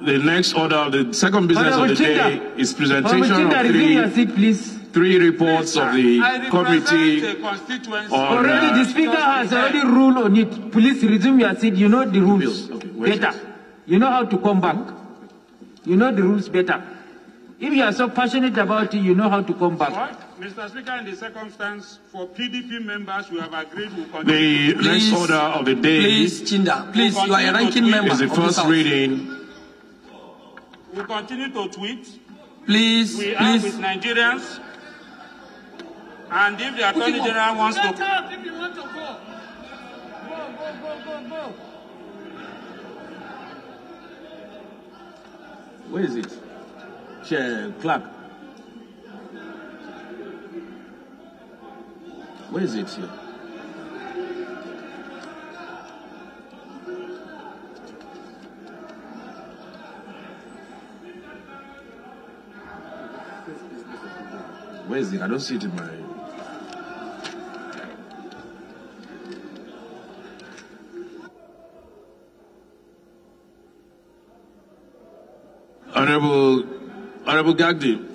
The next order of the second business Honorable of the day Chinda. is presentation Chinda, of resume three, seat, please. three reports of the committee represent a constituency. on Already uh, the speaker has already ruled on it. Please resume your seat. You know the rules Okay, wait. better. You know how to come back. You know the rules better. If you are so passionate about it, you know how to come back. What? Mr. Speaker, in the circumstance, for PDP members, we have agreed we continue. the next order of the day Please, Chinda, please, you are a ranking member is the of this first house. reading We continue to tweet. Please, We are with please, Nigerians. And if the Attorney General wants to, if you want to go. Go, go, go, go, go. Where is it? Chair Clark. Where is it here? wezinga losithi manje Honorable, Honorable Gagdi,